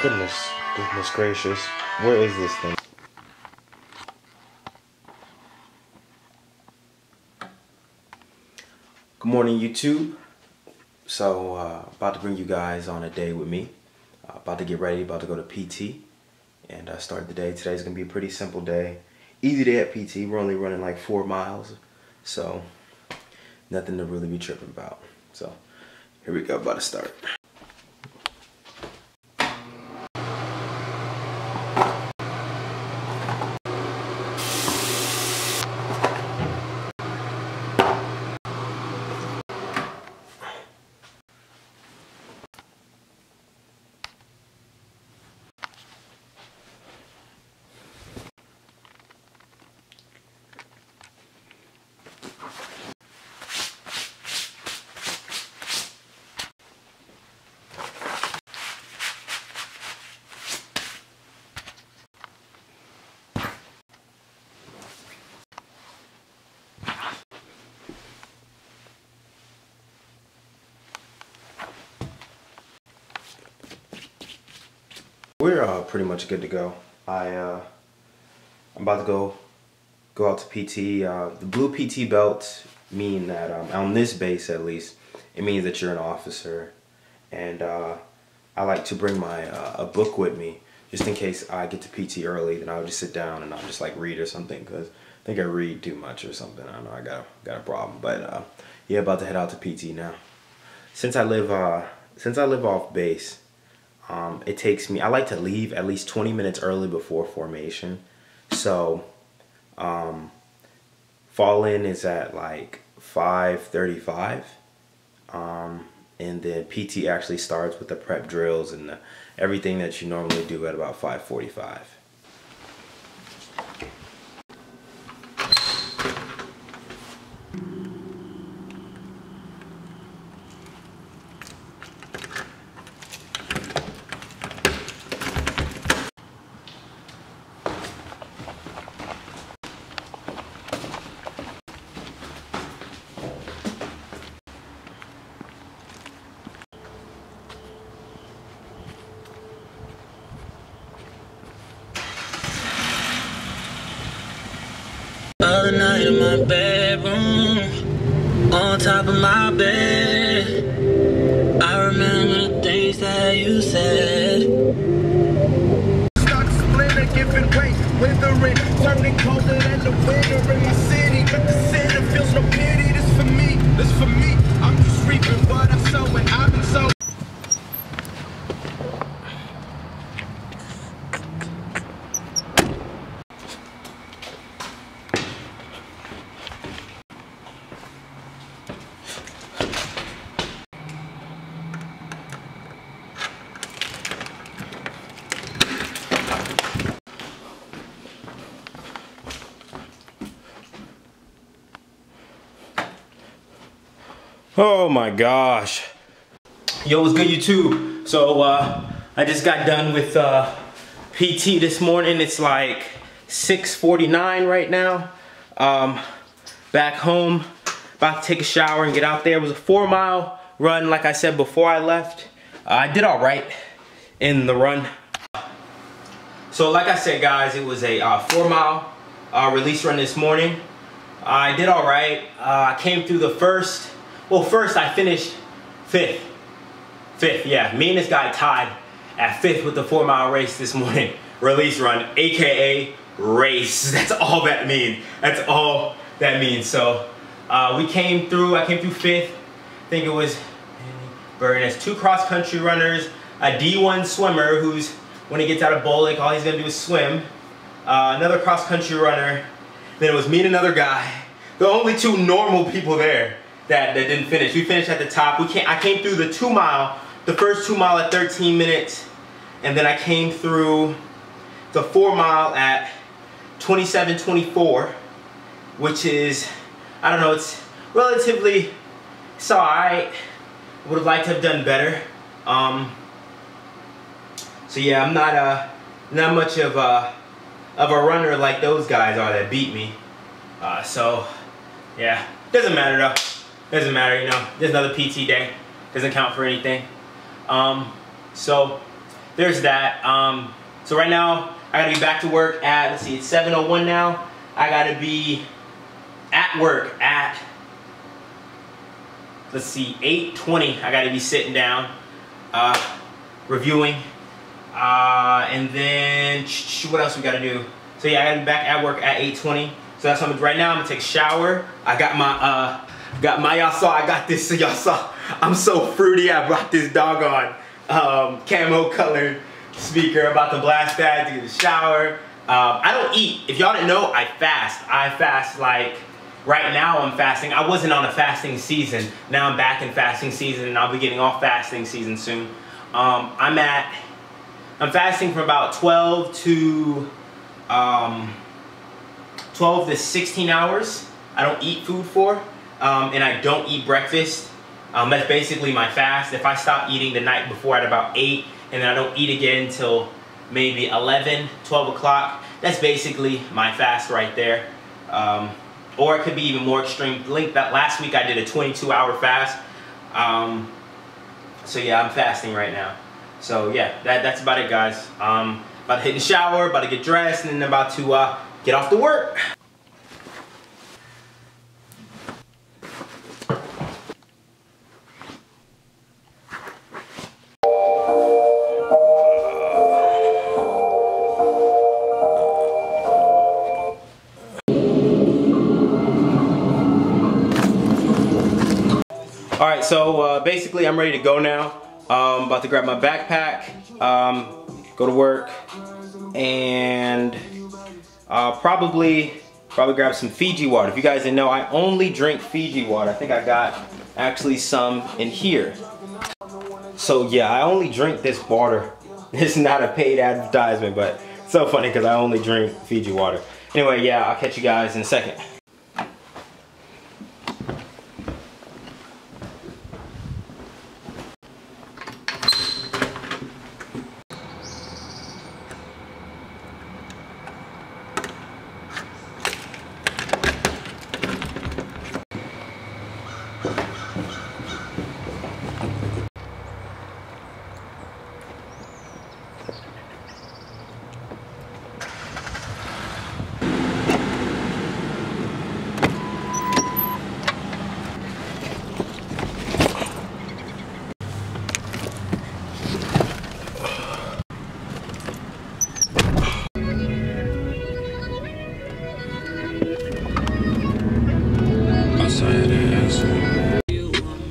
Goodness, goodness gracious. Where is this thing? Good morning, YouTube. So, uh, about to bring you guys on a day with me. Uh, about to get ready, about to go to PT and uh, start the day. Today's gonna be a pretty simple day. Easy day at PT. We're only running like four miles, so nothing to really be tripping about. So, here we go, about to start. We're uh, pretty much good to go. I uh, I'm about to go go out to PT. Uh, the blue PT belt mean that um, on this base at least, it means that you're an officer, and uh, I like to bring my uh, a book with me just in case I get to PT early. Then I'll just sit down and I'll just like read or something because I think I read too much or something. I don't know. I got got a problem, but uh, yeah, about to head out to PT now. Since I live since I live off base um, it takes me, I like to leave at least 20 minutes early before formation. So, um, fall in is at like 5.35. Um, and then PT actually starts with the prep drills and the, everything that you normally do at about 5.45. Other night in my bedroom, on top of my bed, I remember the things that you said. Stock splinter, giving way, withering, turning colder than the winter in my city. But the sinner feels no pity. This for me, this for me. I'm just reaping what I'm sowing. I've been sowing. Oh my gosh. Yo, what's good YouTube? So, uh, I just got done with uh, PT this morning. It's like 6.49 right now. Um, back home, about to take a shower and get out there. It was a four mile run, like I said before I left. Uh, I did all right in the run. So like I said, guys, it was a uh, four mile uh, release run this morning. I did all right. Uh, I came through the first, well, first I finished fifth. Fifth, yeah. Me and this guy tied at fifth with the four mile race this morning. Release run, AKA race. That's all that means. That's all that means. So uh, we came through, I came through fifth. I think it was Burn. There's two cross country runners, a D1 swimmer who's, when he gets out of bowling, all he's gonna do is swim. Uh, another cross country runner. Then it was me and another guy. The only two normal people there that, that didn't finish. We finished at the top. We came, I came through the two mile, the first two mile at 13 minutes, and then I came through the four mile at 27.24, which is, I don't know, it's relatively, it's alright. Would have liked to have done better. Um, so yeah, I'm not uh, not much of a of a runner like those guys are that beat me. Uh, so yeah, doesn't matter though. Doesn't matter, you know. There's another PT day. Doesn't count for anything. Um, so there's that. Um, so right now, I gotta be back to work at, let's see, it's 7.01 now. I gotta be at work at, let's see, 8.20. I gotta be sitting down, uh, reviewing. Uh, and then, what else we gotta do? So yeah, I gotta be back at work at 8.20. So that's I'm right now. I'm gonna take a shower. I got my, uh, got my, y'all saw, I got this, so y'all saw, I'm so fruity, I brought this doggone um, camo colored speaker. about to blast that to a shower. Um, I don't eat. If y'all didn't know, I fast. I fast like right now I'm fasting. I wasn't on a fasting season. Now I'm back in fasting season and I'll be getting off fasting season soon. Um, I'm at, I'm fasting from about 12 to, um, 12 to 16 hours. I don't eat food for, um, and I don't eat breakfast. Um, that's basically my fast. If I stop eating the night before at about 8, and then I don't eat again until maybe 11, 12 o'clock, that's basically my fast right there. Um, or it could be even more extreme. Link that last week I did a 22 hour fast. Um, so yeah, I'm fasting right now. So yeah, that, that's about it guys. Um, about to hit the shower, about to get dressed, and then about to uh, get off to work. So uh, basically I'm ready to go now. Um, about to grab my backpack, um, go to work, and uh, probably probably grab some Fiji water. If you guys didn't know, I only drink Fiji water. I think I got actually some in here. So yeah, I only drink this water. It's not a paid advertisement, but so funny because I only drink Fiji water. Anyway, yeah, I'll catch you guys in a second.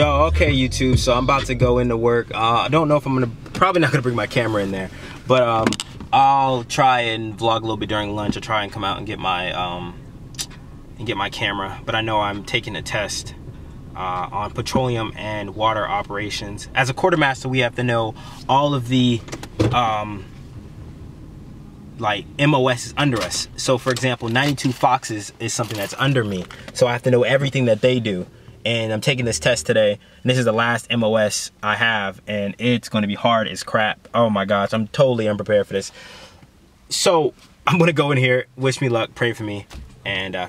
Yo, okay, YouTube. So I'm about to go into work. Uh, I don't know if I'm gonna, probably not gonna bring my camera in there, but um, I'll try and vlog a little bit during lunch. I'll try and come out and get my um, and get my camera. But I know I'm taking a test uh, on petroleum and water operations. As a quartermaster, we have to know all of the um, like MOS is under us. So for example, 92 Foxes is something that's under me. So I have to know everything that they do and I'm taking this test today. And this is the last MOS I have, and it's gonna be hard as crap. Oh my gosh, I'm totally unprepared for this. So I'm gonna go in here, wish me luck, pray for me, and uh,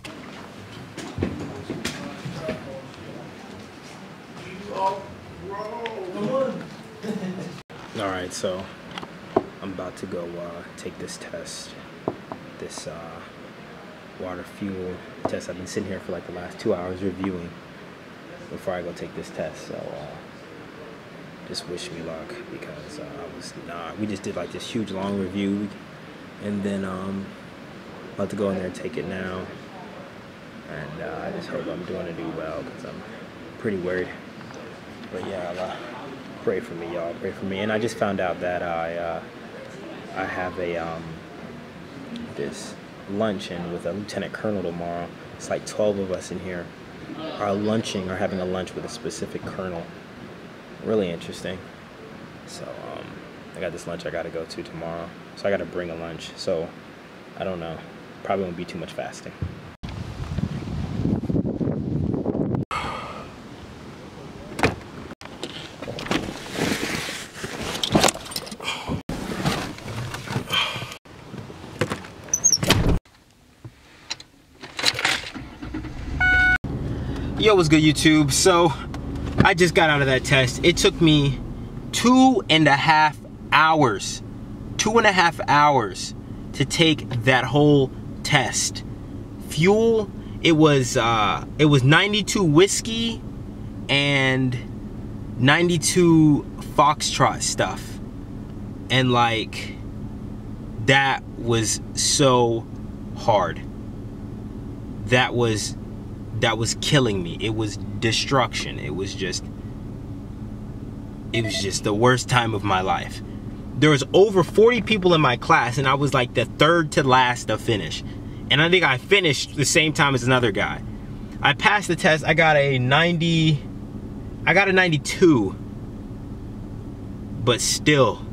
All right, so I'm about to go uh, take this test, this uh, water fuel test. I've been sitting here for like the last two hours reviewing before I go take this test. So uh, just wish me luck because uh, I was nah. We just did like this huge long review, and then um, about to go in there and take it now. And uh, I just hope I'm doing it do well because I'm pretty worried. But yeah, uh, pray for me, y'all. Pray for me. And I just found out that I uh, I have a um, this luncheon with a lieutenant colonel tomorrow. It's like 12 of us in here are lunching or having a lunch with a specific colonel. Really interesting. So um, I got this lunch I got to go to tomorrow. So I got to bring a lunch. So I don't know. Probably won't be too much fasting. Yo, what's good YouTube? So, I just got out of that test. It took me two and a half hours, two and a half hours to take that whole test. Fuel, it was uh, it was 92 whiskey and 92 foxtrot stuff, and like that was so hard. That was that was killing me. It was destruction. It was just it was just the worst time of my life. There was over 40 people in my class and I was like the third to last to finish. And I think I finished the same time as another guy. I passed the test. I got a 90 I got a 92. But still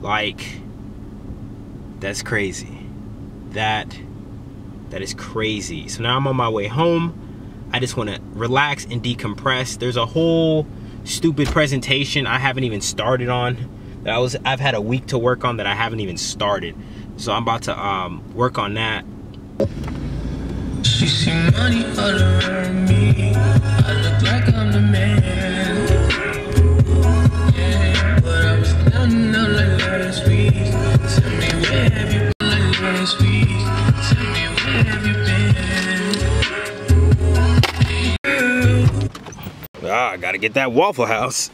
like that's crazy. That that is crazy. So now I'm on my way home. I just want to relax and decompress. There's a whole stupid presentation I haven't even started on. That I was I've had a week to work on that I haven't even started. So I'm about to um, work on that. She see money me. I look like I'm the man. Yeah, but I was down like last week. Gotta get that Waffle House.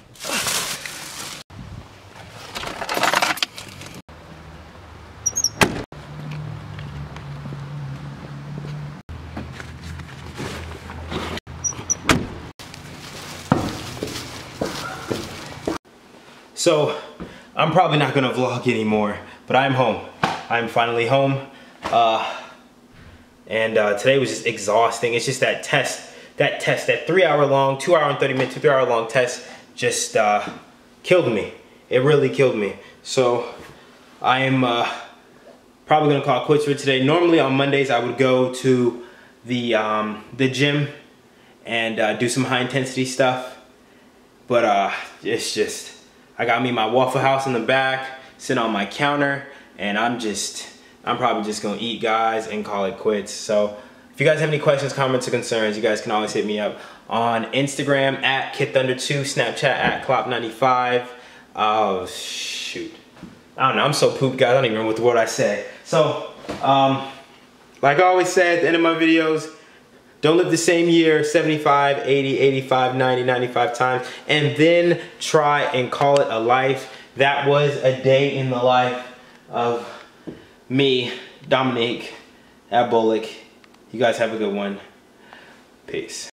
So, I'm probably not gonna vlog anymore, but I'm home. I'm finally home. Uh, and uh, today was just exhausting. It's just that test, that test, that three hour long, two hour and 30 minute, two, three hour long test just uh, killed me. It really killed me. So I am uh, probably gonna call quits for today. Normally on Mondays I would go to the, um, the gym and uh, do some high intensity stuff. But uh, it's just, I got me my Waffle House in the back, sitting on my counter, and I'm just, I'm probably just gonna eat guys and call it quits. So if you guys have any questions, comments, or concerns, you guys can always hit me up on Instagram at KidThunder2, Snapchat at Clop95. Oh shoot. I don't know, I'm so pooped guys, I don't even remember what the word I said. So, um, like I always say at the end of my videos, don't live the same year 75, 80, 85, 90, 95 times and then try and call it a life. That was a day in the life of me, Dominique, at BOLC. You guys have a good one. Peace.